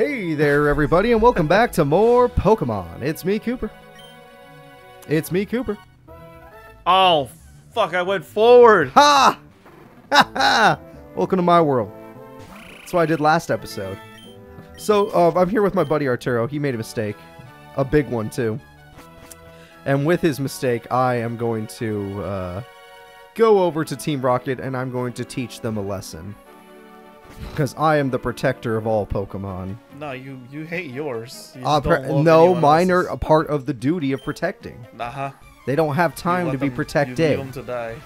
Hey there, everybody, and welcome back to more Pokemon. It's me, Cooper. It's me, Cooper. Oh, fuck, I went forward. Ha! Ha ha! Welcome to my world. That's what I did last episode. So, uh, I'm here with my buddy Arturo. He made a mistake. A big one, too. And with his mistake, I am going to uh, go over to Team Rocket and I'm going to teach them a lesson. Because I am the protector of all Pokemon. No, you you hate yours. You Uh, no, mine are a part of the duty of protecting. Uh-huh. They don't have time to be them- You protected. leave them to die.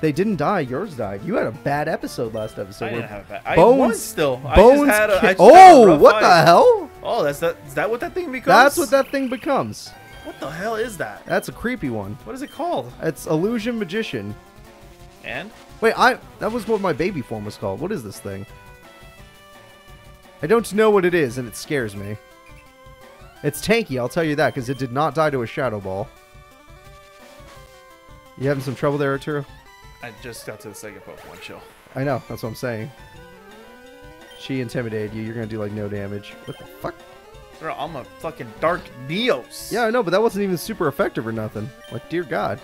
They didn't die. Yours died. You had a bad episode last episode. I didn't have that. I Bones- won still. I Bones. just had a, I ki- just had a oh, what fight. the hell? Oh, that's that. Is that what that thing becomes? That's what that thing becomes. What the hell is that? That's a creepy one. What is it called? It's illusion magician. And Wait, I that was what my baby form was called. What is this thing? I don't know what it is, and it scares me. It's tanky, I'll tell you that, because it did not die to a shadow ball. You having some trouble there, Arturo? I just got to the second Pokemon Chill. I know, that's what I'm saying. She intimidated you. You're gonna do like no damage. What the fuck? Bro, I'm a fucking Dark Neos. Yeah, I know, but that wasn't even super effective or nothing. Like, dear God.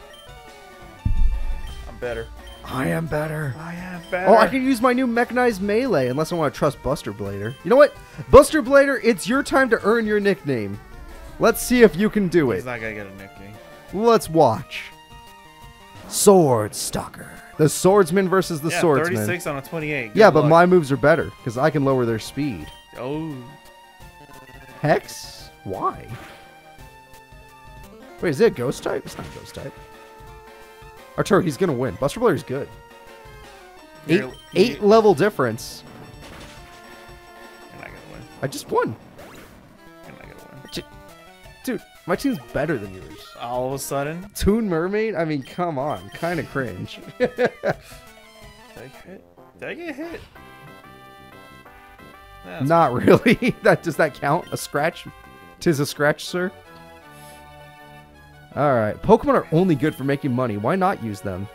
I'm better. I am better. I am better. Oh, I can use my new mechanized melee unless I want to trust Buster Blader. You know what? Buster Blader, it's your time to earn your nickname. Let's see if you can do He's it. not gonna get a nickname. Let's watch. Sword Stalker. The swordsman versus the yeah, swordsman. 36 on a 28. Good yeah, but luck. my moves are better because I can lower their speed. Oh. Hex? Why? Wait, is it a ghost type? It's not a ghost type. Arturo, he's gonna win. Buster Blader's good. 8 You're- eight you- level difference. You're not gonna win. I just won. You're not gonna win. J- Dude, my team's better than yours. All of a sudden, Toon Mermaid? I mean, come on. Kind of cringe. did I hit? Did I get hit? That's- Not really. that Does that count? A scratch? Tis a scratch, sir? Alright. Pokemon are only good for making money. Why not use them?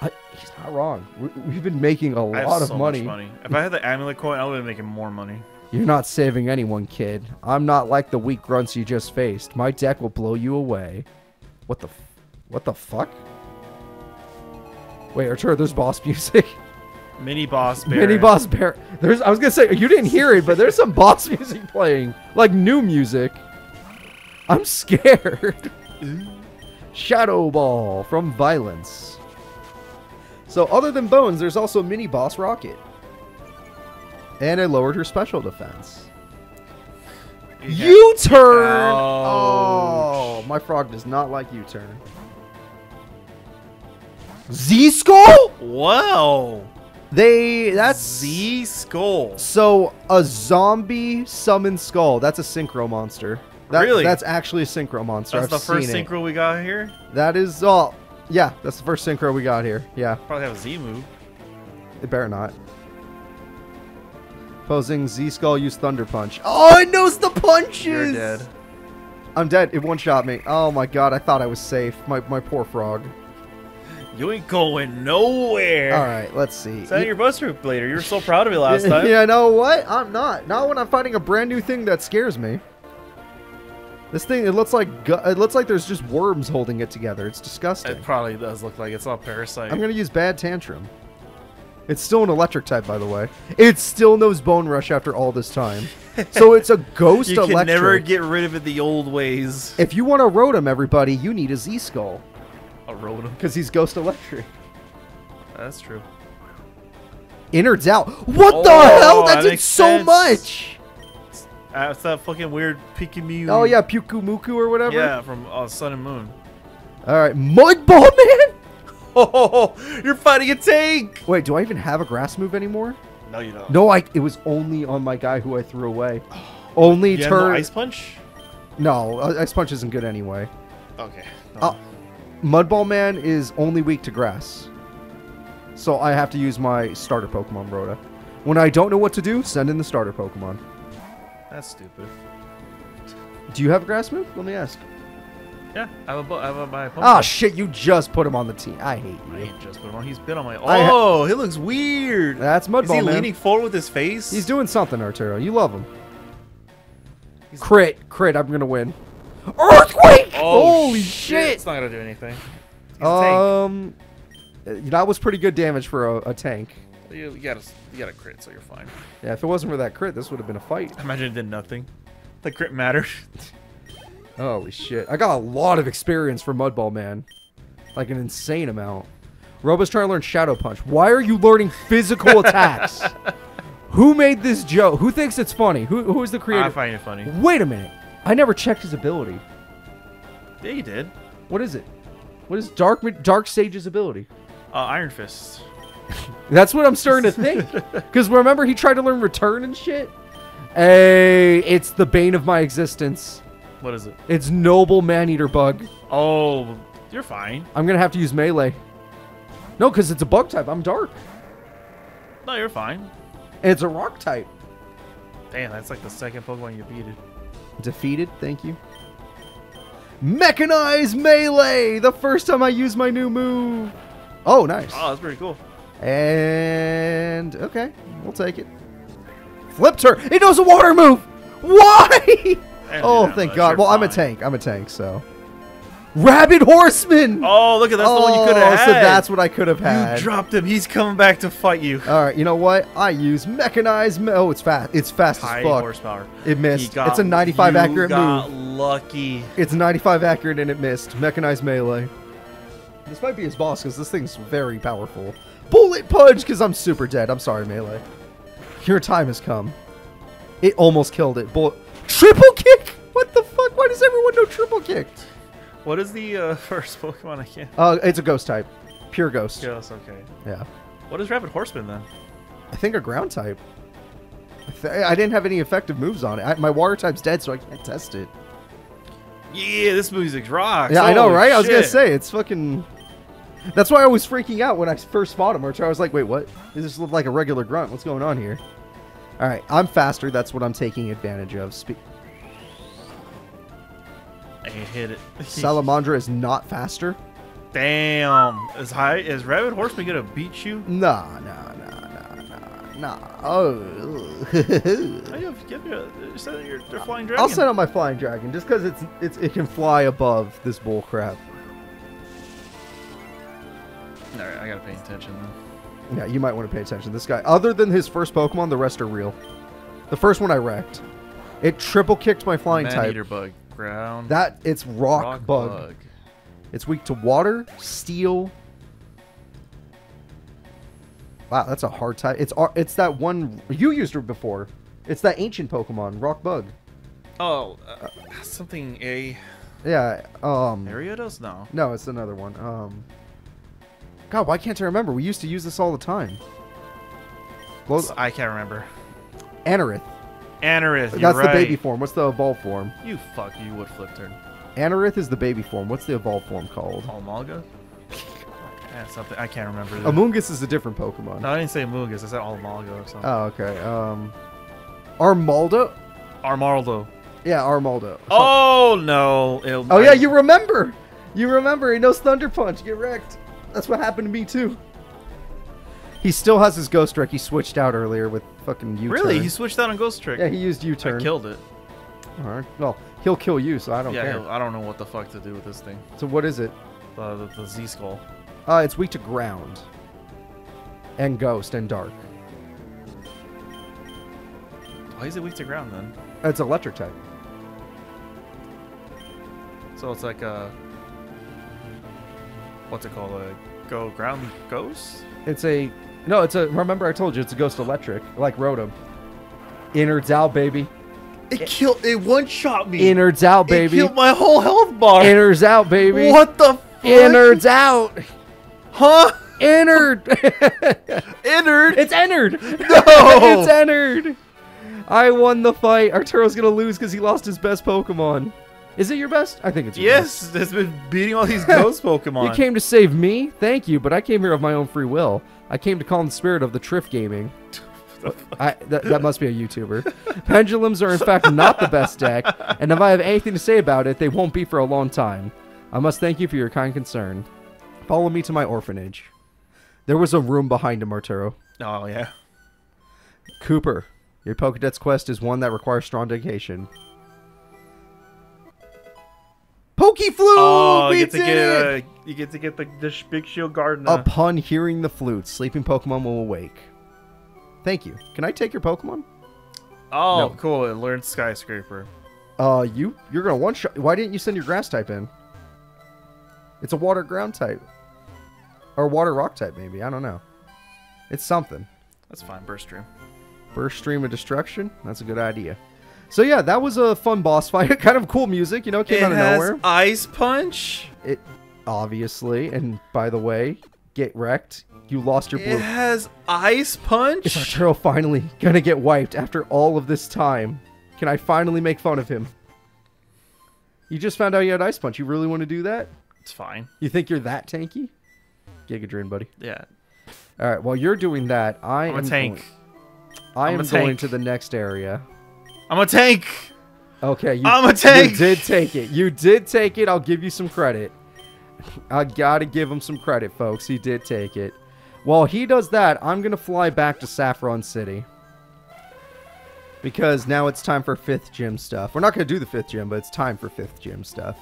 I, he's not wrong. We, we've been making a I have lot of so money. Money. If I had the amulet coin, I would have been making more money. You're not saving anyone, kid. I'm not like the weak grunts you just faced. My deck will blow you away. What the f- What the fuck? Wait, Arturo, there's boss music. Mini boss bear. Mini boss bear. There's I was gonna say you didn't hear it, but there's some boss music playing. Like new music. I'm scared. Shadow Ball from Violence. So other than Bones, there's also Mini Boss Rocket. And I lowered her special defense. U-turn! Oh, my frog does not like U-turn. Z-Skull? Whoa. They, that's... Z skull. So, a zombie summon skull. That's a synchro monster. That, Really? That's actually a synchro monster. That's I've the first seen it. synchro we got here. That is, oh, yeah, that's the first synchro we got here. Yeah, Probably have a Z move. it better not. Posing Z Skull use Thunder Punch. Oh, it knows the punches! You're dead. I'm dead. It one shot me. Oh my god, I thought I was safe. My, my poor frog. You ain't going nowhere. Alright, let's see. Is that your Buster Blader? You were so proud of me last time. Yeah, you know what? I'm not. Not when I'm fighting a brand new thing that scares me. This thing, it looks like it looks like there's just worms holding it together. It's disgusting. It probably does look like it's all parasite. I'm gonna use Bad Tantrum. It's still an electric type, by the way. It still knows Bone Rush after all this time. so it's a ghost you can electric. never get rid of it the old ways. if you want to Rotom, everybody, you need a Z Skull A Rotom. because he's ghost electric. That's true. Innards out. What the Oh, hell? That, oh, that did so sense. much. Uh, it's that fucking weird Pikachu. Oh yeah, Pyukumuku or whatever. Yeah, from uh, Sun and Moon. All right, Mudball Man. Oh, you're fighting a tank. Wait, do I even have a grass move anymore? No, you don't. No, I. It was only on my guy who I threw away. Only You have no turn. ice punch. no, uh, ice punch isn't good anyway. Okay. Uh, Mudball Man is only weak to grass. So I have to use my starter Pokemon Rhoda. When I don't know what to do, send in the starter Pokemon. That's stupid. Do you have a grass move? Let me ask. Yeah, I have a, I have a my. Ah, shit, you just put him on the team. I hate I you. ain't just put him on. He's been on my. I Oh, he looks weird. That's Is he Mudball Man. leaning forward with his face? He's doing something, Arturo. You love him. Crit, crit. I'm gonna win. Earthquake! Oh, Holy shit! shit! It's not gonna do anything. He's a tank. Um, uh, that was pretty good damage for a, a tank. You, you gotta, you gotta crit, so you're fine. Yeah, if it wasn't for that crit, this would have been a fight. Imagine it did nothing. The crit mattered. Holy shit. I got a lot of experience for Mudball Man. Like an insane amount. Robo's trying to learn Shadow Punch. Why are you learning physical attacks? Who made this joke? Who thinks it's funny? Who, who is the creator? I find it funny. Wait a minute. I never checked his ability. Yeah, you did. What is it? What is Dark Dark Sage's ability? Uh, Iron Fist. That's what I'm starting to think. Because remember, he tried to learn Return and shit? Hey, it's the bane of my existence. What is it? It's Noble man-eater Bug. Oh, you're fine. I'm going to have to use Melee. No, because it's a bug type. I'm dark. No, you're fine. And it's a rock type. Damn, that's like the second Pokemon you beat. Defeated, thank you. Mechanized Melee! The first time I use my new move. Oh, nice. Oh, that's pretty cool. And okay, we'll take it. Flipped her. It knows a water move. Why? Oh, thank God. Well, I'm a tank. I'm a tank. So, Rabid Horseman. Oh, look at that's the one you could Oh, have had. So that's what I could have had. You dropped him. He's coming back to fight you. All right. You know what? I use mechanized. Me- oh, it's fast. It's fast High as fuck. horsepower. It missed. It's a 95 you accurate got move. lucky. It's 95 accurate and it missed. Mechanized melee. This might be his boss because this thing's very powerful. Bullet punch because I'm super dead. I'm sorry, melee. Your time has come. It almost killed it. Bullet. Triple kick? What the fuck? Why does everyone know triple kick? What is the uh, first Pokemon I can't? Uh, it's a ghost type. Pure ghost. Yes, okay. Yeah. What is Rabid Horseman then? I think a ground type. I, th- I didn't have any effective moves on it. I, my water type's dead, so I can't test it. Yeah, this music rocks. Yeah, I know, Holy right? I was gonna say it's fucking. That's why I was freaking out when I first fought him. Or I was like, "Wait, what? This looked like a regular grunt. What's going on here?" All right, I'm faster. That's what I'm taking advantage of. Spe- I hit it. Salamandra is not faster. Damn. Is high is Rabid Horseman gonna beat you? Nah, nah, nah, nah, nah, nah. Oh. You have, you have your, you said you're, they're flying dragon. I'll send out my flying dragon just because it's it's it can fly above this bull crap. All right, I gotta pay attention then. Yeah, you might want to pay attention. This guy, other than his first Pokemon, the rest are real. The first one I wrecked. It triple kicked my flying Man type. eater bug, ground. That it's rock, bug. It's weak to water, steel. Wow, that's a hard type. It's it's that one you used it before. It's that ancient Pokemon, rock bug. Oh, uh, something a Yeah. Um. Ariados? No. No, it's another one. Um. God, why can't I remember? We used to use this all the time. Well, I can't remember. Anorith. Anorith. You're That's right. the baby form. What's the evolved form? You fuck. You would flip turn. Anorith is the baby form. What's the evolved form called? Almalga. Yeah, something I can't remember. Amoonguss is a different Pokemon. no, I didn't say Mungus. I said Almalga or something. Oh, okay. Um, Armaldo. Armaldo. Yeah, Armaldo. Oh no! It'll- Oh yeah, you remember. You remember. He knows Thunder Punch. Get wrecked. That's what happened to me too. He still has his Ghost Trick. He switched out earlier with fucking U-turn. really? He switched out on Ghost Trick. Yeah, he used I U-turn. I killed it. All right. Well, he'll kill you, so I don't yeah, care. he'll- I don't know what the fuck to do with this thing. So what is it? The the, the Z skull. Uh, it's weak to ground. And ghost and dark. Why is it weak to ground then? It's electric type. So it's like a what's it called? A go ground ghost? It's a no. It's a. Remember, I told you it's a ghost electric, like Rotom. Innards out, baby. It killed. It one shot me. Innards out, baby. It killed my whole health bar. Innards out, baby. What the? Fuck? Innards out. Huh? Innard. Innard. it's entered. No. it's entered. I won the fight. Arturo's gonna lose because he lost his best Pokemon. Is it your best? I think it's your best. Yes, it's been beating all these ghost Pokemon. You came to save me? Thank you, but I came here of my own free will. I came to calm the spirit of the Triff Gaming. I, that, that must be a YouTuber. Pendulums are in fact not the best deck, and if I have anything to say about it, they won't be for a long time. I must thank you for your kind concern. Follow me to my orphanage. There was a room behind him, Arturo. Oh yeah. Cooper, your Pokedex quest is one that requires strong dedication. Oh, we you get to get it! uh, you get to get the, the big shield gardna. Upon hearing the flute, sleeping Pokemon will awake. Thank you. Can I take your Pokemon? oh, no. cool! It learned skyscraper. Uh, you you're gonna one shot. Why didn't you send your Grass type in? It's a Water Ground type, or Water Rock type, maybe. I don't know. It's something. That's fine. Burst stream. Burst Stream of Destruction. That's a good idea. So yeah, that was a fun boss fight. kind of cool music, you know, came it out of has nowhere. ice punch. It obviously, and by the way, get wrecked. You lost your blue. It has ice punch. Is Arturo finally gonna get wiped after all of this time? Can I finally make fun of him? You just found out you had Ice Punch. You really want to do that? It's fine. You think you're that tanky? Giga Gigadrin, buddy. Yeah. All right. While you're doing that, I I'm am a tank. Going, I I'm am going to the next area. I'm a tank. Okay, you, I'm a tank. you did take it. You did take it. I'll give you some credit. I gotta give him some credit, folks. He did take it. While he does that, I'm gonna fly back to Saffron City. Because now it's time for fifth gym stuff. We're not gonna do the fifth gym, but it's time for fifth gym stuff.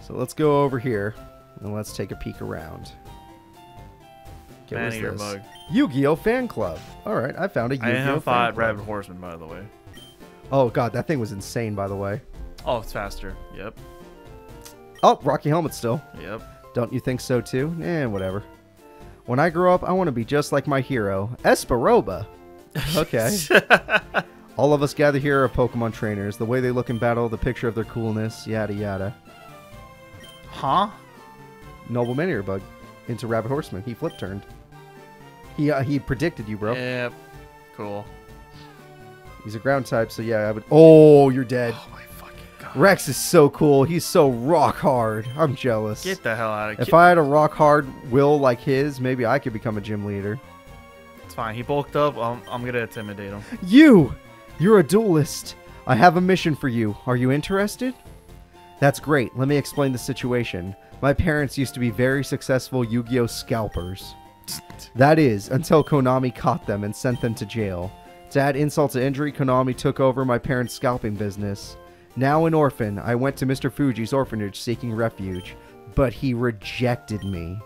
So let's go over here and let's take a peek around. Okay, Man what's eater this? bug. Yu-Gi-Oh! Fan Club. All right, I found a Yu-Gi-Oh! have fan fought club. Rabid Horseman, by the way. Oh god, that thing was insane, by the way. Oh, it's faster. Yep. Oh, Rocky Helmet still. Yep. Don't you think so too? Eh, whatever. When I grow up, I want to be just like my hero, Esparoba. Okay. All of us gather here are Pokemon trainers. The way they look in battle, the picture of their coolness, yada yada. Huh? Noble Maneater Bug into Rabid Horseman. He flip turned. He uh, he predicted you, bro. Yep. Cool. He's a ground type, so yeah, I would. Oh, you're dead. Oh my fucking god. Rex is so cool. He's so rock hard. I'm jealous. Get the hell out of here. if. I had a rock hard will like his, maybe I could become a gym leader. It's fine. He bulked up. I'm, I'm gonna intimidate him. You! You're a duelist. I have a mission for you. Are you interested? That's great. Let me explain the situation. My parents used to be very successful Yu Gi Oh! scalpers. That is, until Konami caught them and sent them to jail. To add insult to injury, Konami took over my parents' scalping business. Now an orphan, I went to Mr. Fuji's orphanage seeking refuge, but he rejected me.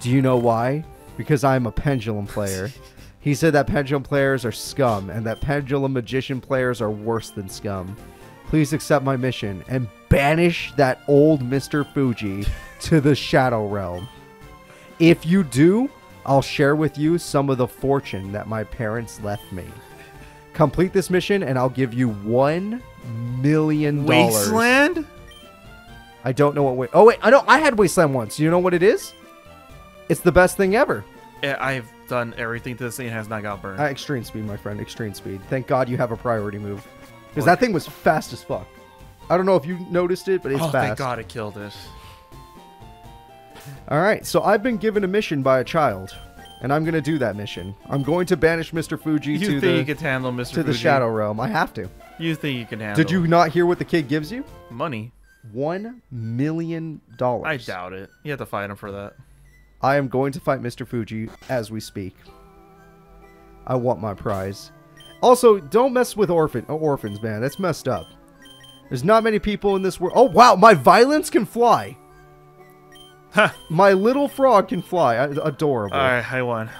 Do you know why? Because I'm a pendulum player. He said that pendulum players are scum and that pendulum magician players are worse than scum. Please accept my mission and banish that old Mr. Fuji to the Shadow Realm. If you do, I'll share with you some of the fortune that my parents left me. Complete this mission and I'll give you one million dollars. Wasteland? I don't know what. Wa- oh wait, I know. I had Wasteland once. You know what it is? It's the best thing ever. Yeah, I've done everything to this thing and has not got burned. Uh, extreme speed, my friend. Extreme speed. Thank God you have a priority move. Because that thing was fast as fuck. I don't know if you noticed it, but it's oh, fast. thank God it killed it. All right, so I've been given a mission by a child, and I'm going to do that mission. I'm going to banish Mr. Fuji You to the you can handle Mr. to the Shadow Realm. I have to. You think you can handle? Did you not hear what the kid gives you? money? One million dollars. I doubt it. You have to fight him for that. I am going to fight Mr. Fuji as we speak. I want my prize. Also, don't mess with orphan oh, orphans, man. That's messed up. There's not many people in this world. Oh wow, my violence can fly. My little frog can fly. Adorable. All right, I won.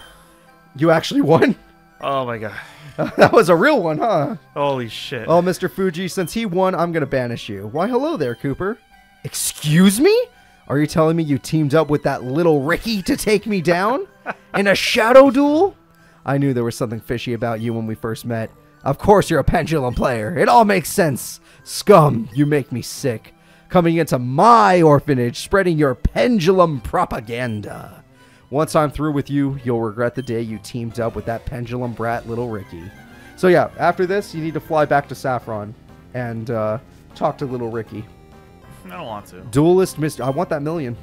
You actually won. Oh my god. that was a real one, huh? Holy shit. Oh, Mr. Fuji, since he won, I'm gonna banish you. Why, hello there, Cooper. Excuse me? Are you telling me you teamed up with that little Ricky to take me down? In a shadow duel? I knew there was something fishy about you when we first met. Of course you're a pendulum player. It all makes sense. Scum, you make me sick. Coming into my orphanage, spreading your pendulum propaganda. Once I'm through with you, you'll regret the day you teamed up with that pendulum brat little Ricky. So yeah, after this, you need to fly back to Saffron and uh, talk to little Ricky. I don't want to. Duelist Mister, I want that million.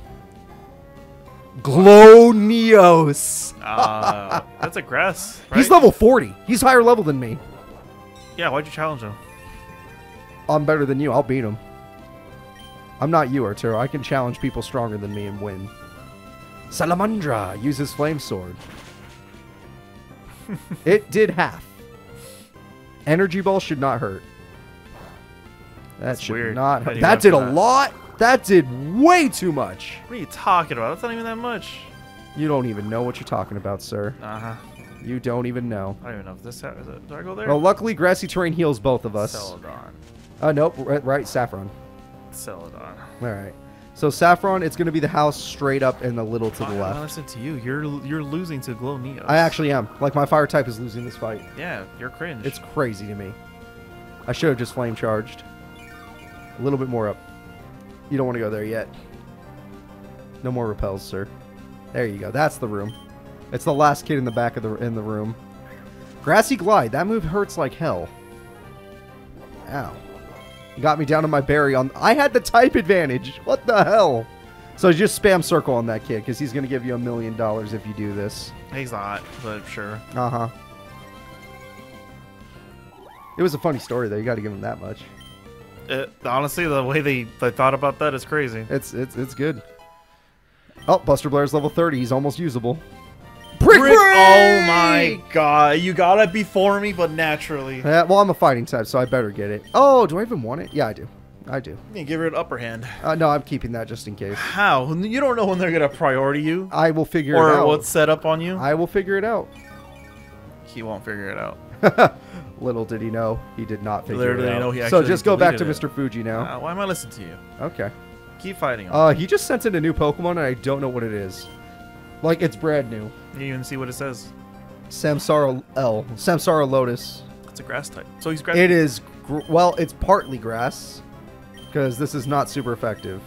Glow Neos. Uh, that's a grass. Right? He's level 40. He's higher level than me. Yeah, why'd you challenge him? I'm better than you. I'll beat him. I'm not you, Arturo. I can challenge people stronger than me and win. Salamandra uses flame sword. it did half. Energy ball should not hurt. That should weird. not. Didn't That did a that. lot. That did way too much. What are you talking about? That's not even that much. You don't even know what you're talking about, sir. Uh huh. You don't even know. I don't even know if this ha- is it. Do I go there? Well, luckily, grassy terrain heals both of us. Celadon. Uh, nope. Right, right, saffron. Celadon. All right. So saffron, it's going to be the house straight up and a little to the I- I left. listen to you. You're you're losing to Glow Neos. I actually am. Like my fire type is losing this fight. Yeah, you're cringe. It's crazy to me. I should have just flame charged. A little bit more up. You don't want to go there yet. No more repels, sir. There you go. That's the room. It's the last kid in the back of the in the room. Grassy glide. That move hurts like hell. Ow. Got me down to my berry on. I had the type advantage. What the hell? So just spam circle on that kid because he's gonna give you a million dollars if you do this. He's not, but sure. Uh huh. It was a funny story though. You got to give him that much. It, honestly, the way they, they thought about that is crazy. It's it's it's good. Oh, Buster Blader's level 30. He's almost usable. Brick, Brick- Oh my god, you got it before me, but naturally. You Yeah, well, I'm a fighting type, so I better get it. Oh, do I even want it? Yeah, I do. I do. can give her an upper hand. Uh, no, I'm keeping that just in case. How? You don't know when they're gonna priority you, I will figure it or out. what's set up on you. I will figure it out. He won't figure it out. Little did he know, he did not figure Little it out. know he so just go back to deleted Mr. Fuji now. Uh, why am I listening to you? okay. Keep fighting him. Uh, he just sent in a new Pokemon, and I don't know what it is. Like it's brand new. You even see what it says. Samsara L. Samsara Lotus. It's a grass type. So he's grass. It is gr- well, it's partly grass because this is not super effective.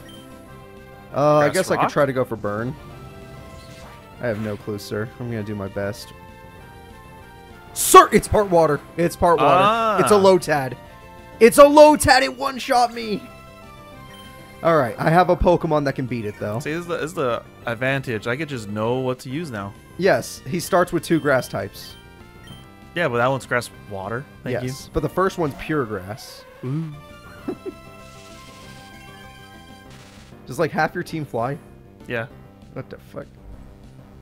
Uh, I guess I could try to go for burn. I have no clue, sir. I'm gonna do my best. Sir, it's part water. It's part water. Ah. It's a low tad. It's a low tad. It one shot me. All right, I have a Pokemon that can beat it though. See, this is, the, this is the advantage. I could just know what to use now. Yes, he starts with two grass types. Yeah, but that one's grass water. Thank yes, but the first one's pure grass. you. Ooh. Does like half your team fly? Yeah. What the fuck?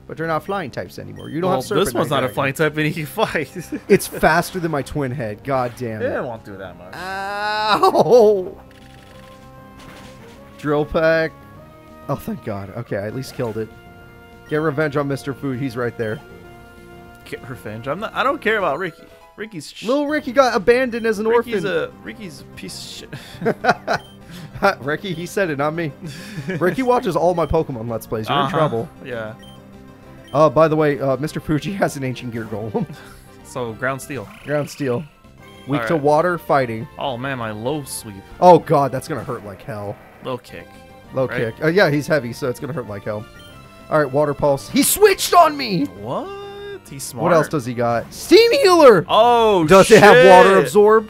But they're not flying types anymore. You don't Well, have Serpent this one's not a flying type, and he can fight. It's faster than my twin head. God damn it it. won't do that much. Ow! Drill Peck. Oh, thank God. Okay, I at least killed it. Get revenge on Mr. Food. He's right there. Get revenge. I'm not. I don't care about Ricky. Ricky's. Sh- Little Ricky got abandoned as an Ricky's orphan. a Ricky's a piece of shit. Ricky, he said it, not me. Ricky watches all my Pokemon Let's Plays. You're in Uh-huh. trouble. Yeah. Uh, by the way, uh, Mr. Fuji has an ancient gear golem. So ground steel. Ground steel. Weak to water, fighting. Oh man, my low sweep, Oh god, that's gonna hurt like hell. low kick. Low Right. kick. Uh, yeah, he's heavy, so it's gonna hurt like hell. All right, water pulse. He switched on me. What? He's smart. What else does he got? Steam healer. Oh, does shit. it have water absorb?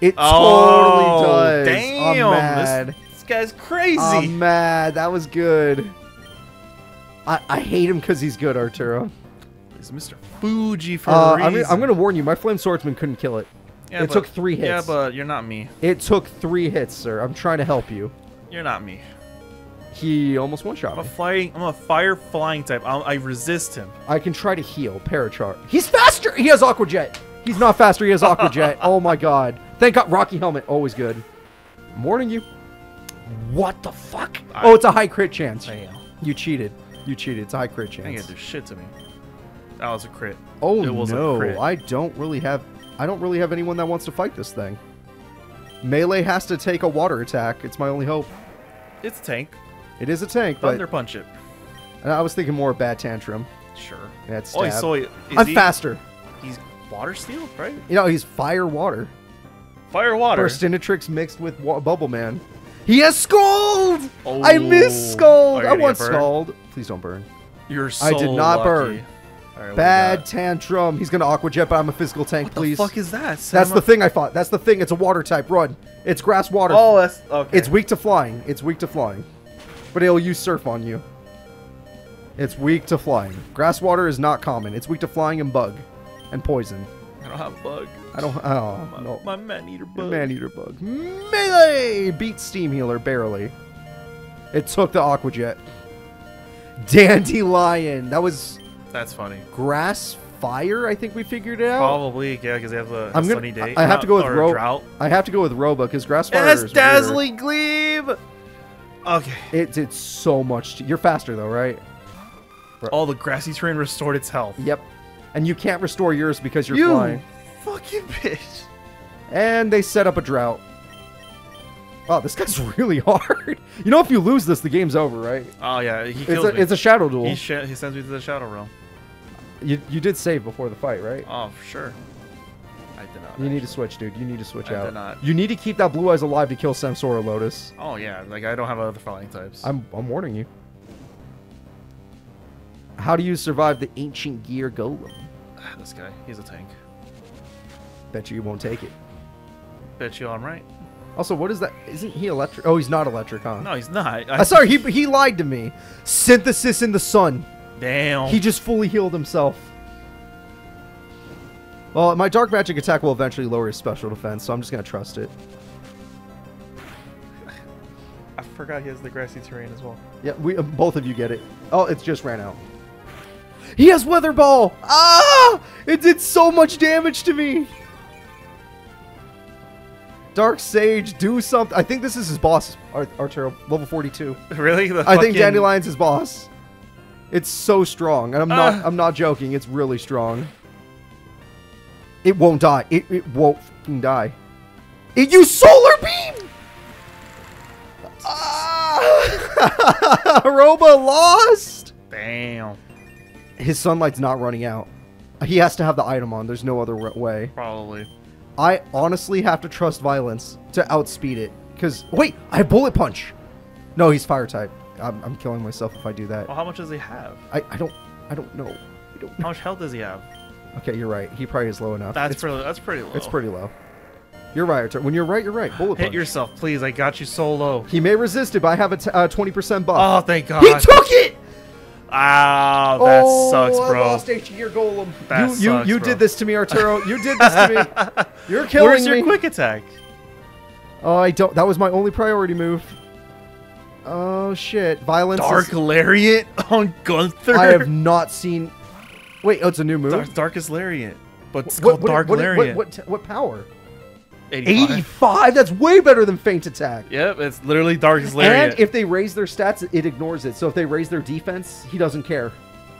It Oh, totally does. Damn. I'm mad. This, this guy's crazy. I'm mad. That was good. I, I hate him because he's good, Arturo. He's Mr. Fuji for Uh, I'm, I'm gonna warn you. My flame swordsman couldn't kill it. Yeah, it but- took three hits. Yeah, but you're not me. It took three hits, sir. I'm trying to help you. You're not me. He almost one shot I'm a flying. I'm a fire flying type. I'll, I resist him. I can try to heal. Parachar. He's faster. He has Aqua Jet. He's not faster. He has Aqua Jet. Oh my god. Thank God. Rocky Helmet. Always good. I'm warning you. What the fuck? I- Oh, it's a high crit chance. Damn. You cheated. You cheated. It's a high crit I chance. gonna do shit to me. That was a crit. Oh It was a no. crit. I don't really have. I don't really have anyone that wants to fight this thing. Melee has to take a water attack. It's my only hope. It's tank. It is a tank, Thunder but punch it. I was thinking more of bad tantrum. Sure. It's Oh, so I'm he, faster. He's water steel, right? You know, he's fire water. Fire water. Burstinatrix mixed with Bubble Man. He has Scald! Oh. I missed Scald! I want? Scald. Please don't burn. You're so I did not lucky. burn. Right, what Bad? Tantrum. He's gonna Aqua Jet, but I'm a physical tank, What please. the fuck is that? That's the thing I fought. That's the thing. It's a water type. Run. It's grass water. Oh, that's okay. It's weak to flying. It's weak to flying. But it'll use surf on you. It's weak to flying. Grass water is not common. It's weak to flying and bug. And poison. I don't have bug. I don't. Oh, My, no. my man eater bug. Man eater bug. Melee! Beat Steam Healer barely. It took the Aqua Jet. Dandylion. That was That's funny. grass fire. I think we figured it out. Probably, yeah, because they have a, a I'm gonna- sunny day. I- I have to go with or Ro- drought. I have to go with Roba because grass fire Yes, is weird. dazzling gleam. Okay. It did so much. You're faster though, right? All the grassy terrain restored its health. Yep. And you can't restore yours because you're you flying. fucking bitch. And they set up a drought. Oh, this guy's really hard. You know, if you lose this, the game's over, right? Oh yeah, he It's a, me. it's a shadow duel. he, sh- he sends me to the shadow realm. You, you did save before the fight, right? Oh, sure. I did not. You need to switch, dude. You need to switch I out. did not. You need to keep that blue eyes alive to kill Samsara Lotus. Oh yeah, like I don't have other flying types. I'm, I'm warning you. How do you survive the ancient gear golem? Ah, this guy, he's a tank. Bet you you won't take it. Bet you I'm right. Also, what is that? Isn't he electric? Oh, he's not electric, huh? No, he's not. Uh, sorry, he, he lied to me. Synthesis in the sun. Damn. He just fully healed himself. Well, my dark magic attack will eventually lower his special defense, so I'm just gonna trust it. I forgot he has the grassy terrain as well. Yeah, we uh, both of you get it. Oh, it just ran out. He has weather ball. Ah! It did so much damage to me. Dark Sage, do something. I think this is his boss, Ar- Arturo, level 42. Really? The I think Dandylion's his boss. It's so strong, and I'm not. Ah. I'm not joking. It's really strong. It won't die. It, it won't fucking die. It used solar beam. Ah! Roba lost. Damn. His sunlight's not running out. He has to have the item on. There's no other way. Probably. I honestly have to trust violence to outspeed it. Cause wait, I have bullet punch. No, he's fire type. I'm, I'm killing myself if I do that. Well, how much does he have? I, I don't I don't know. I don't How much health does he have? Okay, you're right. He probably is low enough. That's it's, pretty. That's pretty low. it's pretty low. You're right. When you're right, you're right. Bullet Hit punch. yourself, please. I got you so low. He may resist it, but I have a t- uh, 20% Oh, buff. Oh, thank God. he took it. Ah, that oh, sucks, I bro. lost H gear golem. That you you, sucks, you bro. did this to me, Arturo. You did this to me. You're killing Where's your quick attack? Oh, I don't. That was my only priority move. Oh shit! Violence. Dark is- Lariat on Gunther. I have not seen. Wait, oh, it's a new move. Dark, Darkest Lariat, but it's What- called what- Dark what- Lariat. What, what, what power? 85. 85. That's way better than Feint Attack. Yep, it's literally Darkest Lariat. And if they raise their stats, it ignores it. So if they raise their defense, he doesn't care.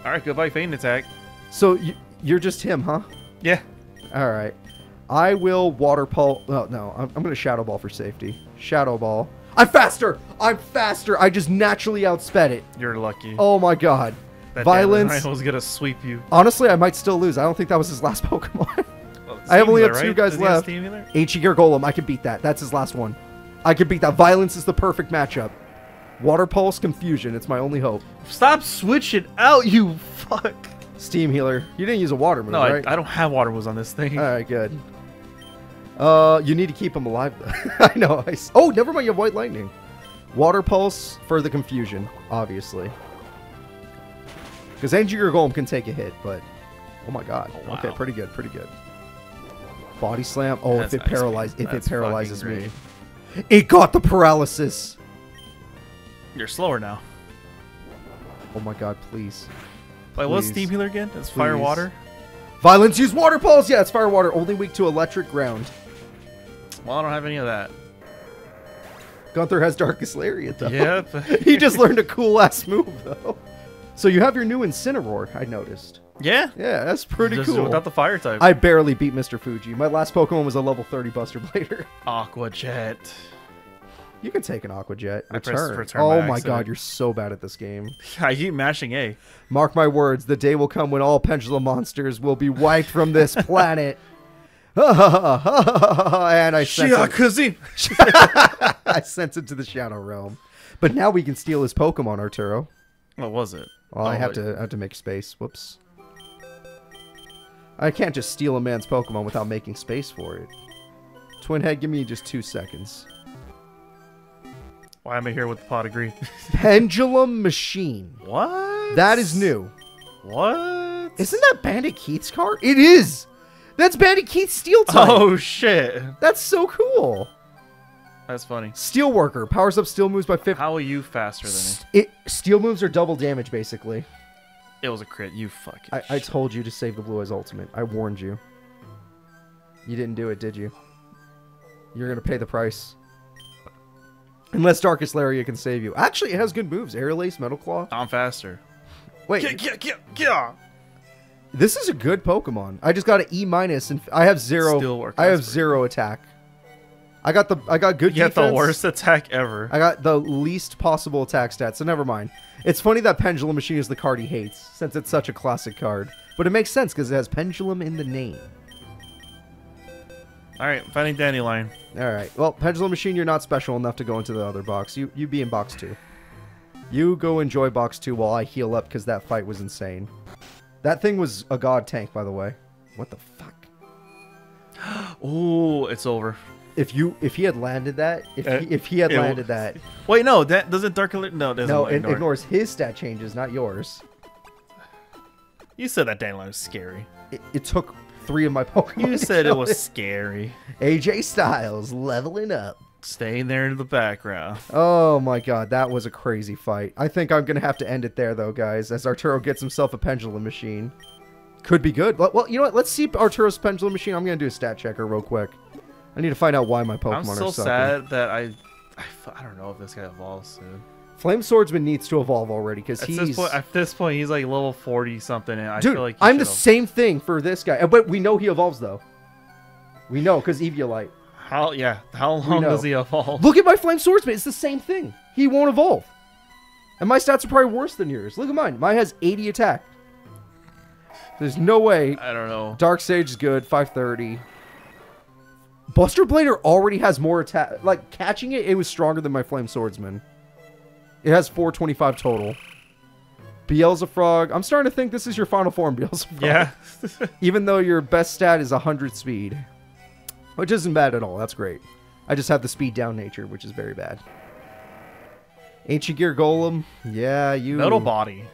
All right, goodbye, Feint Attack. So you, you're just him, huh? Yeah. All right. I will water pulse. Oh, no, I'm, I'm going to shadow ball for safety. Shadow ball. I'm faster. I'm faster. I just naturally outsped it. You're lucky. Oh my god. That Violence. I was gonna sweep you. Honestly, I might still lose. I don't think that was his last Pokemon. Well, I only have Healer, two guys Does left. Healer? H-Gear Golem. I can beat that. That's his last one. I can beat that. Violence is the perfect matchup. Water Pulse Confusion. It's my only hope. Stop switching out, you fuck. Steam Healer. You didn't use a water move, No, right? I, I don't have water moves on this thing. All right, good. Uh, you need to keep him alive. though. I know. I, oh, never mind. You have White Lightning. Water Pulse for the confusion, obviously. Because Engineer Golem can take a hit, but oh my god. Oh, wow. Okay, pretty good, pretty good. Body Slam. Oh, That's if it nice, paralyzes, if it paralyzes me, it got the paralysis. You're slower now. Oh my god, please. What's Please. Steam Healer again? It's Fire Water? Violence use Water Pulse. Yeah, it's Fire Water. Only weak to electric ground. Well, I don't have any of that. Gunther has Darkest Lariat though. Yep. he just learned a cool ass move though. So you have your new Incineroar, I noticed. Yeah. Yeah, that's pretty Just cool. without the fire type. I barely beat Mr. Fuji. My last Pokemon was a level 30 Buster Blader. Aqua Jet. You can take an Aqua Jet. Return. return oh my accident. god, you're so bad at this game. I keep mashing A. Mark my words, the day will come when all pendulum monsters will be wiped from this planet. and I sent, Shiakazim. I sent it to the Shadow Realm. But now we can steal his Pokemon, Arturo. What was it? Well, I Oh, have wait. to I have to make space. Whoops. I can't just steal a man's Pokemon without making space for it. Twin Head, give me just two seconds. Why am I here with the pot of green? Pendulum Machine. what? That is new. What? Isn't that Bandit Keith's card? It is. That's Bandit Keith's Steel type. Oh shit. That's so cool. That's funny. Steel Worker powers up Steel moves by 50. How are you faster than me? It Steel moves are double damage basically. It was a crit. You fucking. I, I told you to save the Blue Eyes Ultimate. I warned you. You didn't do it, did you? You're gonna pay the price. Unless Darkest Lariat can save you. Actually, it has good moves. Aerial Ace, Metal Claw. I'm faster. Wait, Yeah, yeah, yeah, yeah. this is a good Pokemon. I just got an E minus, and I have zero. Still work, I have zero attack. I got the. I got good. You got the worst attack ever. I got the least possible attack stats, so never mind. It's funny that Pendulum Machine is the card he hates, since it's such a classic card. But it makes sense because it has Pendulum in the name. All right, finding Dandylion. All right. Well, Pendulum Machine, you're not special enough to go into the other box. You you be in box two. You go enjoy box two while I heal up because that fight was insane. That thing was a god tank, by the way. What the fuck? Ooh, it's over. If you if he had landed that, if Uh, he, if he had landed that, Wait, no, that doesn't Dark Alert. No, it doesn't. no, it ignore. ignores his stat changes, not yours. You said that Dandylion was scary. It, it took three of my Pokemon. You said it was scary. AJ Styles leveling up. Staying there in the background. Oh my god, that was a crazy fight. I think I'm gonna have to end it there though, guys, as Arturo gets himself a pendulum machine. Could be good. Well, well, you know what? Let's see Arturo's pendulum machine. I'm gonna do a stat checker real quick. I need to find out why my Pokemon I'm so are sucking. sad that I don't know if this guy evolves soon. Flame Swordsman needs to evolve already because he's. this point, at this point, he's like level 40 something, and I dude, feel like I'm the should've- same thing for this guy, but we know he evolves though. We know because Eviolite. How yeah? How long does he evolve? Look at my Flame Swordsman. It's the same thing. He won't evolve. And my stats are probably worse than yours. Look at mine. Mine has 80 attack. There's no way. I don't know. Dark Sage is good. 530. Buster Blader already has more attack. Like, catching it, it was stronger than my Flame Swordsman. It has 425 total. Beelzefrog. I'm starting to think this is your final form, Beelzefrog. Yeah. Even though your best stat is 100 speed. Which isn't bad at all. That's great. I just have the speed down nature, which is very bad. Ancient Gear Golem. Yeah, you. Metal body.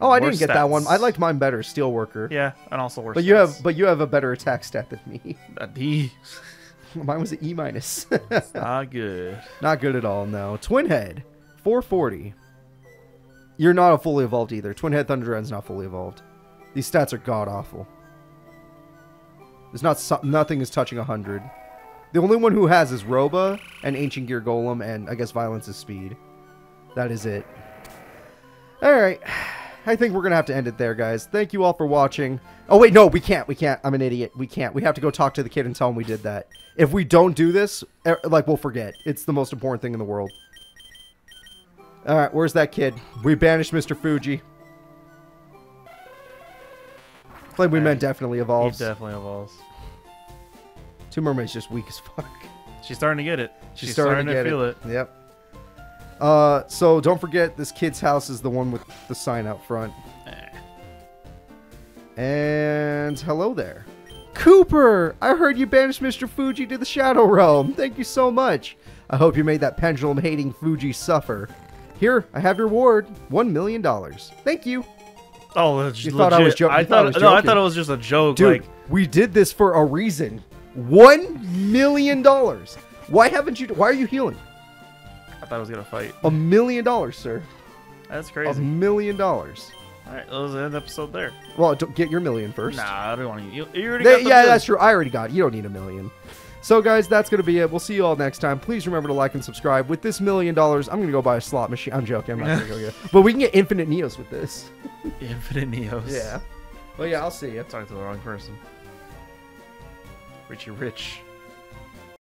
Oh, I didn't get that one. I liked mine better, Steelworker. Yeah, and also worse. But you have but you have a better attack stat than me. a uh, D. Mine was an E minus. Not good. Not good at all, no. Twin Head, 440. You're not a fully evolved either. Twin Head Thunder End's not fully evolved. These stats are god awful. There's not nothing is touching 100. The only one who has is Roba and Ancient Gear Golem, and I guess Violence is Speed. That is it. Alright. I think we're going to have to end it there, guys. Thank you all for watching. Oh, wait, no, we can't. We can't. I'm an idiot. We can't. We have to go talk to the kid and tell him we did that. If we don't do this, eh, like, we'll forget. It's the most important thing in the world. Alright, where's that kid? We banished Mr. Fuji. Flame Wing Hey, Man definitely He evolves. definitely evolves. Two Mermaids just weak as fuck. She's starting to get it. She's, She's, starting, to, get feel it. Yep. Uh, so don't forget this kid's house is the one with the sign out front. Eh. And hello there. Cooper! I heard you banished Mr. Fuji to the Shadow Realm. Thank you so much. I hope you made that pendulum hating Fuji suffer. Here, I have your reward. One million dollars. Thank you. Oh, that's You legit. thought I was jo- I you thought I thought, was no, I thought it was just a joke. Dude, Like, we did this for a reason. One million dollars. Why haven't you why are you healing? I thought I was gonna fight. A million dollars, sir. That's crazy. A million dollars. All right, let's end episode there. Well, don't get your million first. Nah, I don't want to. You, you already They- got the yeah, that's true. I already got it. You don't need a million. So, guys, that's going to be it. We'll see you all next time. Please remember to like and subscribe. With this million dollars, I'm going to go buy a slot machine. I'm joking. I'm not going to go get it. But we can get infinite Neos with this. Infinite Neos. Yeah. Well, yeah, I'll see you. Talking to the wrong person. Richie Rich.